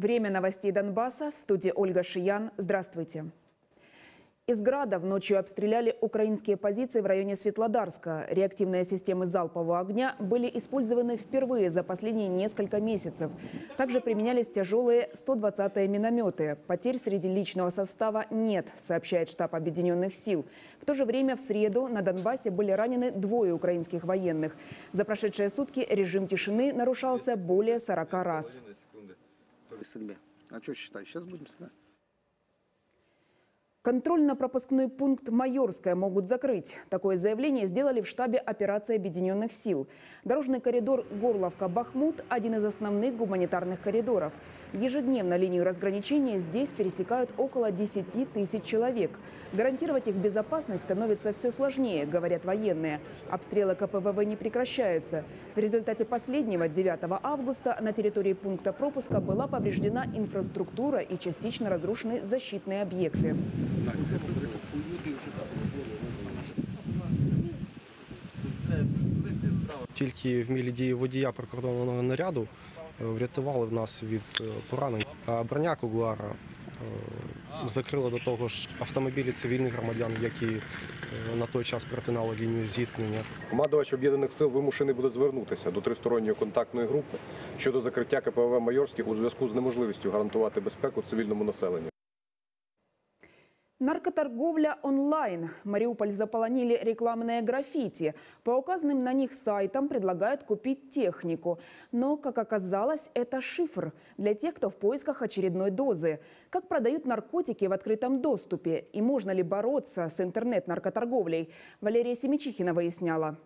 Время новостей Донбасса. В студии Ольга Шиян. Здравствуйте. Из градов ночью обстреляли украинские позиции в районе Светлодарска. Реактивные системы залпового огня были использованы впервые за последние несколько месяцев. Также применялись тяжелые 120-е минометы. Потерь среди личного состава нет, сообщает штаб Объединенных сил. В то же время в среду на Донбассе были ранены двое украинских военных. За прошедшие сутки режим тишины нарушался более 40 раз. А что считать? Сейчас будем стрелять. Контрольно-пропускной пункт «Майорская» могут закрыть. Такое заявление сделали в штабе операции Объединенных сил. Дорожный коридор Горловка-Бахмут – один из основных гуманитарных коридоров. Ежедневно линию разграничения здесь пересекают около 10 тысяч человек. Гарантировать их безопасность становится все сложнее, говорят военные. Обстрелы КПВВ не прекращаются. В результате последнего, 9 августа, на территории пункта пропуска была повреждена инфраструктура и частично разрушены защитные объекты. Тільки вмілі дії водія прикордонного наряду е, врятували в нас від е, поранень. А броня Кугуара е, закрила до того ж автомобілі цивільних громадян, які на той час перетинали лінію зіткнення. Командувач об'єднаних сил вимушений буде звернутися до тристоронньої контактної групи щодо закриття КПВ Майорських у зв'язку з неможливістю гарантувати безпеку цивільному населенню. Наркоторговля онлайн. Мариуполь заполонили рекламные граффити. По указанным на них сайтам предлагают купить технику. Но, как оказалось, это шифр для тех, кто в поисках очередной дозы. Как продают наркотики в открытом доступе? И можно ли бороться с интернет-наркоторговлей? Валерия Семичихина выясняла.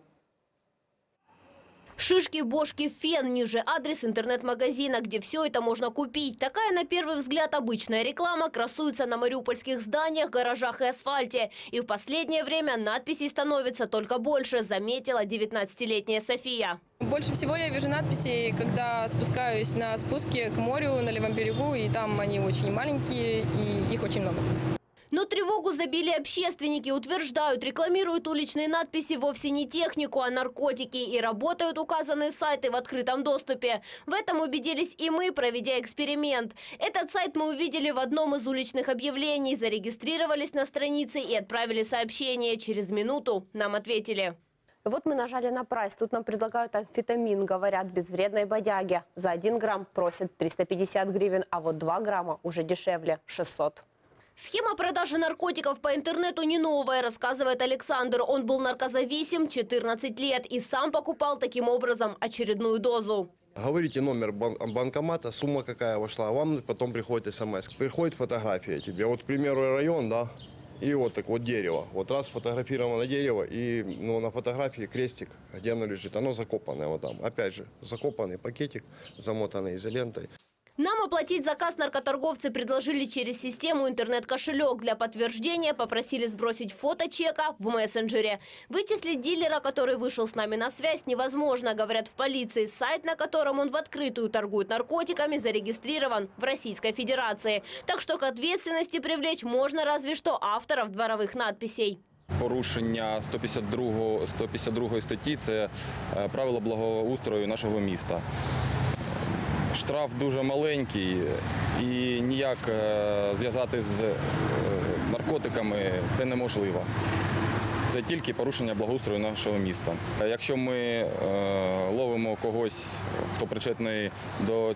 Шишки, бошки, фен, ниже адрес интернет-магазина, где все это можно купить. Такая, на первый взгляд, обычная реклама красуется на мариупольских зданиях, гаражах и асфальте. И в последнее время надписей становится только больше, заметила 19-летняя София. Больше всего я вижу надписи, когда спускаюсь на спуске к морю на левом берегу, и там они очень маленькие, и их очень много. Но тревогу забили общественники, утверждают, рекламируют уличные надписи вовсе не технику, а наркотики и работают указанные сайты в открытом доступе. В этом убедились и мы, проведя эксперимент. Этот сайт мы увидели в одном из уличных объявлений, зарегистрировались на странице и отправили сообщение. Через минуту нам ответили. Вот мы нажали на прайс. Тут нам предлагают амфетамин, говорят, безвредной бодяги. За 1 грамм просят 350 гривен, а вот 2 грамма уже дешевле – 600. Схема продажи наркотиков по интернету не новая, рассказывает Александр. Он был наркозависим 14 лет и сам покупал таким образом очередную дозу. Говорите номер бан- банкомата, сумма какая вошла, а вам потом приходит смс. Приходит фотография тебе. Вот, к примеру, район, да, и вот так вот дерево. Вот раз сфотографировано дерево, и ну, на фотографии крестик, где оно лежит, оно закопанное вот там. Опять же, закопанный пакетик, замотанный изолентой. Нам оплатить заказ наркоторговцы предложили через систему интернет-кошелек. Для подтверждения попросили сбросить фото чека в мессенджере. Вычислить дилера, который вышел с нами на связь, невозможно, говорят в полиции. Сайт, на котором он в открытую торгует наркотиками, зарегистрирован в Российской Федерации. Так что к ответственности привлечь можно разве что авторов дворовых надписей. Порушення 152, 152 статті це правила благоустрою нашого міста. Штраф дуже маленький і ніяк е, зв'язати з е, наркотиками це неможливо. Це тільки порушення благоустрою нашого міста. Якщо ми е, ловимо когось, хто причетний до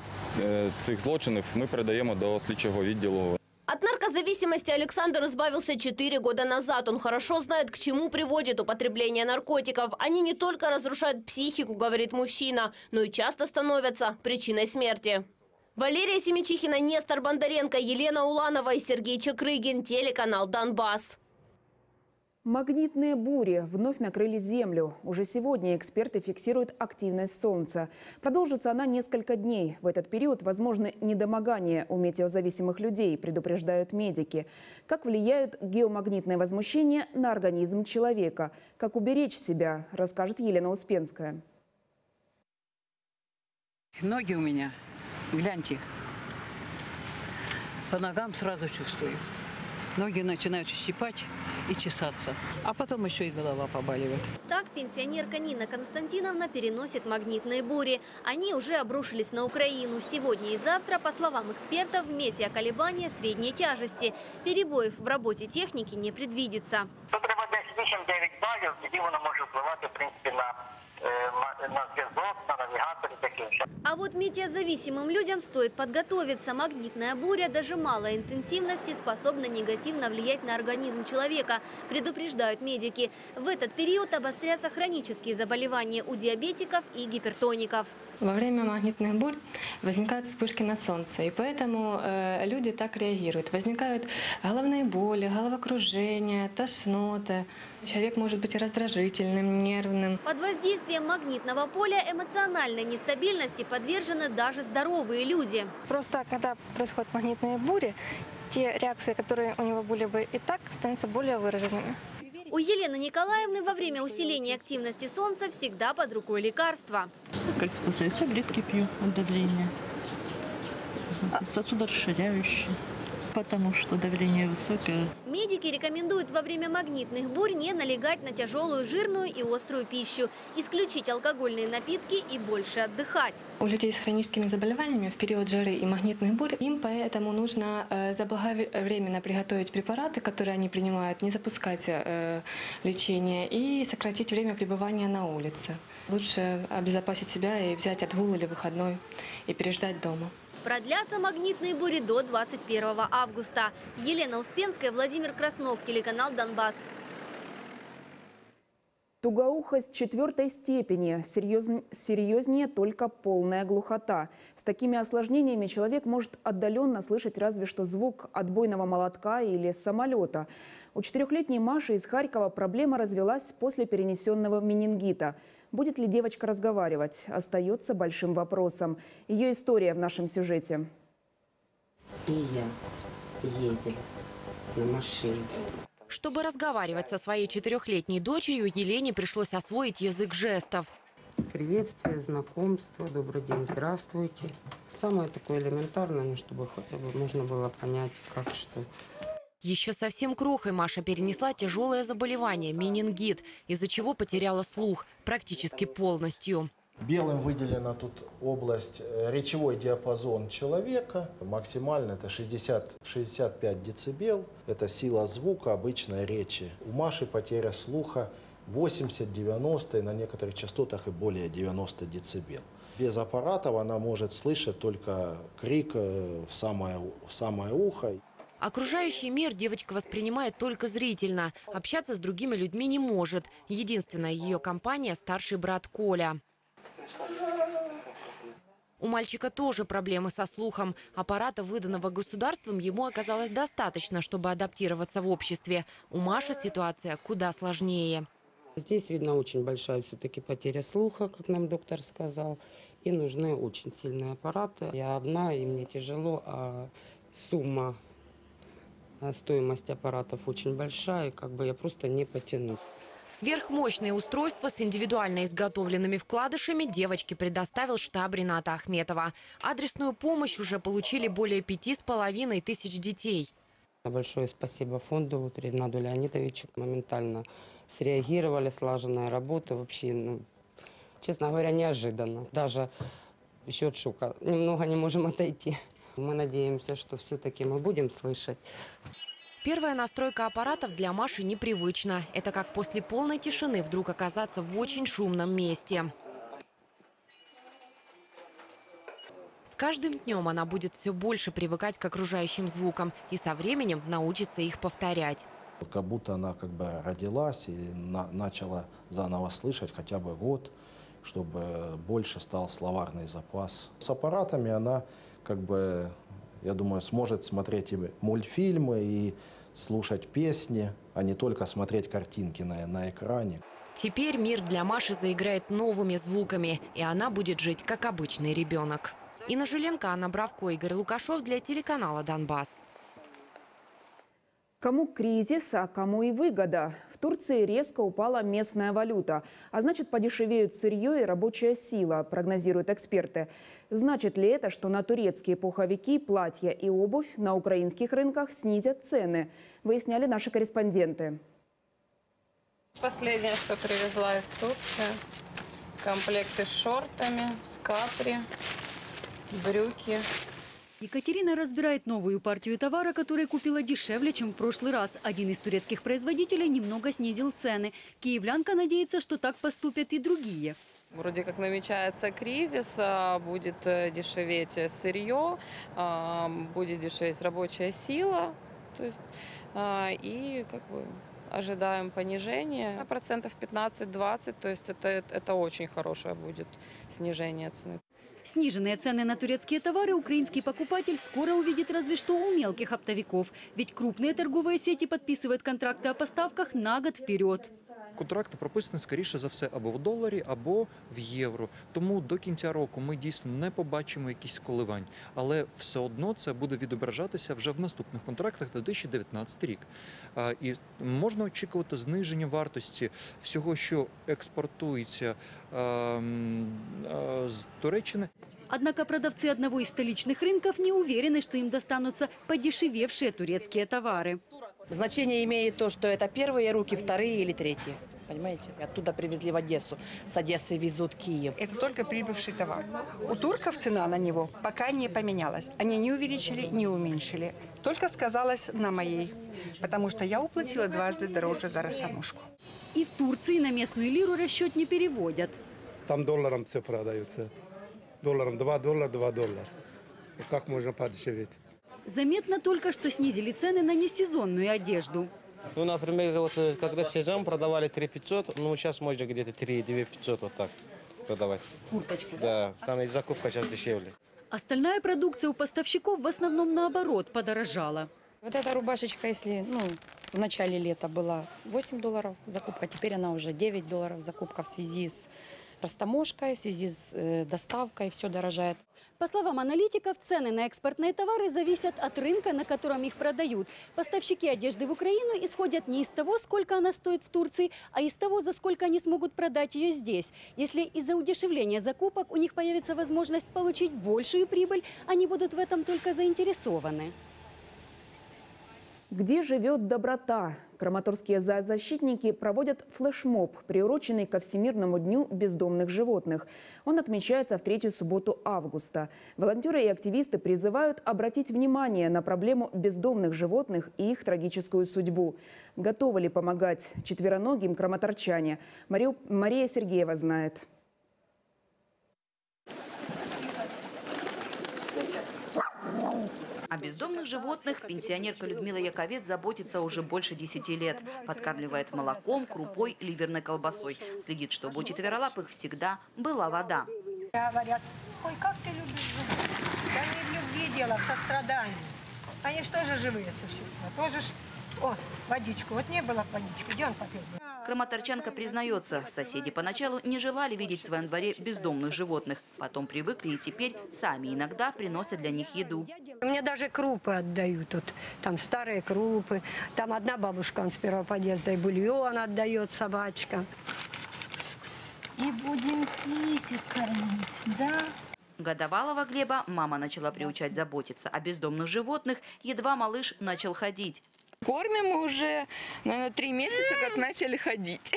цих злочинів, ми передаємо до слідчого відділу От наркозависимости Александр избавился 4 года назад. Он хорошо знает, к чему приводит употребление наркотиков. Они не только разрушают психику, говорит мужчина, но и часто становятся причиной смерти. Валерия Семичихина, Нестор Бондаренко, Елена Уланова и Сергей Чекрыгин. Телеканал «Донбасс». Магнитные бури вновь накрыли Землю. Уже сегодня эксперты фиксируют активность Солнца. Продолжится она несколько дней. В этот период возможны недомогания у метеозависимых людей, предупреждают медики. Как влияют геомагнитные возмущения на организм человека? Как уберечь себя, расскажет Елена Успенская. Ноги у меня, гляньте, по ногам сразу чувствую. ноги начинают щипать и чесаться. А потом еще и голова побаливает. Так пенсионерка Нина Константиновна переносит магнитные бури. Они уже обрушились на Украину. Сегодня и завтра, по словам экспертов, метеоколебания средней тяжести. Перебоев в работе техники не предвидится. Тут треба десь 8-9 балів, тоді воно може впливати, в принципі, на, е, ма- на зв'язок, на навігатор і таке інше. А вот метеозависимым людям стоит подготовиться. Магнитная буря даже малой интенсивности способна негативно влиять на организм человека, предупреждают медики. В этот период обострятся хронические заболевания у диабетиков и гипертоников. Во время магнитных бурь возникают вспышки на солнце, и поэтому э, люди так реагируют. Возникают головные боли, головокружение, тошнота. Человек может быть раздражительным, нервным. Под воздействием магнитного поля эмоциональной нестабильности подвержены даже здоровые люди. Просто когда происходят магнитные бури, те реакции, которые у него были бы и так, становятся более выраженными. У Елены Николаевны во время усиления активности солнца всегда под рукой лекарства. Как сказать, таблетки пью от давления. Сосудорасширяющие. Потому что давление высокое. Медики рекомендуют во время магнитных бурь не налегать на тяжелую, жирную и острую пищу, исключить алкогольные напитки и больше отдыхать. У людей с хроническими заболеваниями в период жары и магнитных бурь им поэтому нужно э, заблаговременно приготовить препараты, которые они принимают, не запускать э, лечение и сократить время пребывания на улице. Лучше обезопасить себя и взять отгул или выходной и переждать дома. Продлятся магнитные бури до 21 августа. Елена Успенская, Владимир Краснов, телеканал «Донбасс». Тугоухость четвертой степени. Серьезн- серьезнее только полная глухота. С такими осложнениями человек может отдаленно слышать разве что звук отбойного молотка или самолета. У четырехлетней Маши из Харькова проблема развелась после перенесенного менингита. Будет ли девочка разговаривать, остается большим вопросом. Ее история в нашем сюжете. И я ездили на машине. Чтобы разговаривать со своей четырехлетней дочерью, Елене пришлось освоить язык жестов. Приветствие, знакомство, добрый день, здравствуйте. Самое такое элементарное, ну, чтобы хотя бы можно было понять, как что. Еще совсем крохой Маша перенесла тяжелое заболевание – менингит, из-за чего потеряла слух практически полностью. Белым выделена тут область, э, речевой диапазон человека. Максимально это 60-65 децибел. Это сила звука обычной речи. У Маши потеря слуха 80-90, на некоторых частотах и более 90 децибел. Без аппаратов она может слышать только крик э, в самое, в самое ухо. Окружающий мир девочка воспринимает только зрительно. Общаться с другими людьми не может. Единственная ее компания – старший брат Коля. У мальчика тоже проблемы со слухом. Аппарата, выданного государством, ему оказалось достаточно, чтобы адаптироваться в обществе. У Маши ситуация куда сложнее. Здесь видно очень большая все-таки потеря слуха, как нам доктор сказал. И нужны очень сильные аппараты. Я одна, и мне тяжело, а сумма, а стоимость аппаратов очень большая, и как бы я просто не потяну. Сверхмощное устройство с индивидуально изготовленными вкладышами девочке предоставил штаб Рената Ахметова. Адресную помощь уже получили более пяти с половиной тысяч детей. Большое спасибо фонду вот, Ренату Леонидовичу. Моментально среагировали, слаженная работа. Вообще, ну, честно говоря, неожиданно. Даже еще от шока. Немного не можем отойти. Мы надеемся, что все-таки мы будем слышать. Первая настройка аппаратов для Маши непривычна. Это как после полной тишины вдруг оказаться в очень шумном месте. С каждым днем она будет все больше привыкать к окружающим звукам и со временем научится их повторять. Как будто она как бы родилась и на- начала заново слышать хотя бы год, чтобы больше стал словарный запас. С аппаратами она как бы, я думаю, сможет смотреть и мультфильмы, и слушать песни, а не только смотреть картинки на, на экране. Теперь мир для Маши заиграет новыми звуками, и она будет жить как обычный ребенок. Инна Жиленко, Анна Бравко, Игорь Лукашов для телеканала «Донбасс». Кому кризис, а кому и выгода. Турции резко упала местная валюта, а значит подешевеют сырье и рабочая сила, прогнозируют эксперты. Значит ли это, что на турецкие пуховики, платья и обувь на украинских рынках снизят цены? Выясняли наши корреспонденты. Последнее, что привезла из Турции. Комплекты с шортами, с капри, брюки. Екатерина разбирает новую партию товара, который купила дешевле, чем в прошлый раз. Один из турецких производителей немного снизил цены. Киевлянка надеется, что так поступят и другие. Вроде как намечается кризис, а, будет э, дешеветь сырье, а, будет дешеветь рабочая сила. То есть, а, и как бы ожидаем понижения процентов 15-20, то есть это, это очень хорошее будет снижение цены. Сниженные цены на турецкие товары украинский покупатель скоро увидит разве что у мелких оптовиков. Ведь крупные торговые сети подписывают контракты о поставках на год вперед. Контракти прописані скоріше за все або в доларі, або в євро. Тому до кінця року ми дійсно не побачимо якісь коливань, але все одно це буде відображатися вже в наступних контрактах на 2019 рік. А, І можна очікувати зниження вартості всього, що експортується а, м, а, з Туреччини. Однако продавцы одного из столичных рынков не уверены, что им достанутся подешевевшие турецкие товары. Значение имеет то, что это первые руки, вторые или третьи. Понимаете? Оттуда привезли в Одессу. С Одессы везут Киев. Это только прибывший товар. У турков цена на него пока не поменялась. Они не увеличили, не уменьшили. Только сказалось на моей. Потому что я уплатила дважды дороже за растаможку. И в Турции на местную лиру расчет не переводят. Там долларом все продается. Долларом 2 доллара, 2 доллара. Как можно подешеветь? Заметно только, что снизили цены на несезонную одежду. Ну, например, вот э, когда сезон продавали 3 500, ну, сейчас можно где-то 3 2 500 вот так продавать. Курточку, Да, там и закупка сейчас дешевле. Остальная продукция у поставщиков в основном наоборот подорожала. Вот эта рубашечка, если ну, в начале лета была 8 долларов закупка, теперь она уже 9 долларов закупка в связи с растаможкой, в связи с э, доставкой, все дорожает. По словам аналитиков, цены на экспортные товары зависят от рынка, на котором их продают. Поставщики одежды в Украину исходят не из того, сколько она стоит в Турции, а из того, за сколько они смогут продать ее здесь. Если из-за удешевления закупок у них появится возможность получить большую прибыль, они будут в этом только заинтересованы. Где живет доброта? Краматорские зоозащитники проводят флешмоб, приуроченный ко Всемирному дню бездомных животных. Он отмечается в третью субботу августа. Волонтеры и активисты призывают обратить внимание на проблему бездомных животных и их трагическую судьбу. Готовы ли помогать четвероногим краматорчане? Мария Сергеева знает. О бездомных животных пенсионерка Людмила Яковец заботится уже больше 10 лет. Подкармливает молоком, крупой, ливерной колбасой. Следит, чтобы у четверолапых всегда была вода. Говорят, ой, как ты любишь. Да не в любви дело, в сострадании. Они же тоже живые существа. Тоже ж... О, водичку. Вот не было водички. Где он попил? Бы? Краматорчанка признается, соседи поначалу не желали видеть в своем дворе бездомных животных. Потом привыкли и теперь сами иногда приносят для них еду. Мне даже крупы отдают. Вот, там старые крупы. Там одна бабушка, он с первого подъезда, и бульон отдает собачка. И будем кисик кормить, да? Годовалого Глеба мама начала приучать заботиться о бездомных животных, едва малыш начал ходить. Кормим уже, наверное, три месяца, как начали ходить.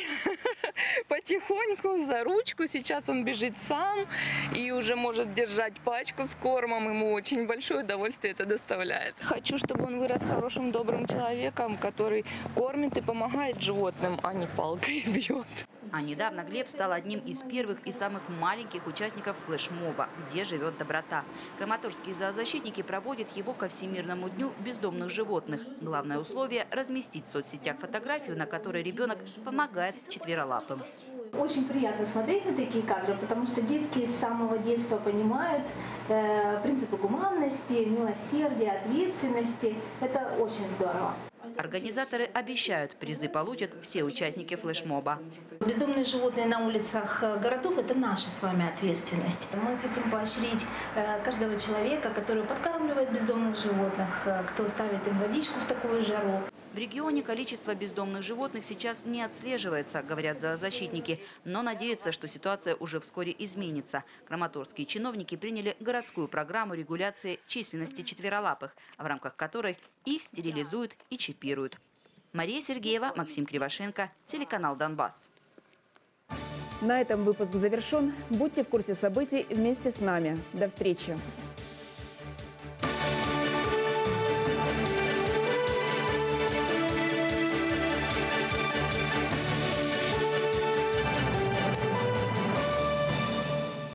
Потихоньку, за ручку. Сейчас он бежит сам и уже может держать пачку с кормом. Ему очень большое удовольствие это доставляет. Хочу, чтобы он вырос хорошим, добрым человеком, который кормит и помогает животным, а не палкой бьет. А недавно Глеб стал одним из первых и самых маленьких участников флешмоба «Где живет доброта». Краматорские зоозащитники проводят его ко Всемирному дню бездомных животных. Главное условие – разместить в соцсетях фотографию, на которой ребенок помогает четверолапым. Очень приятно смотреть на такие кадры, потому что детки с самого детства понимают э, принципы гуманности, милосердия, ответственности. Это очень здорово. Организаторы обещают, призы получат все участники флешмоба. Бездомные животные на улицах э, городов – это наша с вами ответственность. Мы хотим поощрить э, каждого человека, который подкармливает бездомных животных, э, кто ставит им водичку в такую жару. В регионе количество бездомных животных сейчас не отслеживается, говорят зоозащитники, но надеются, что ситуация уже вскоре изменится. Краматорские чиновники приняли городскую программу регуляции численности четверолапых, в рамках которой их стерилизуют и чипируют. Мария Сергеева, Максим Кривошенко, телеканал «Донбасс». На этом выпуск завершен. Будьте в курсе событий вместе с нами. До встречи.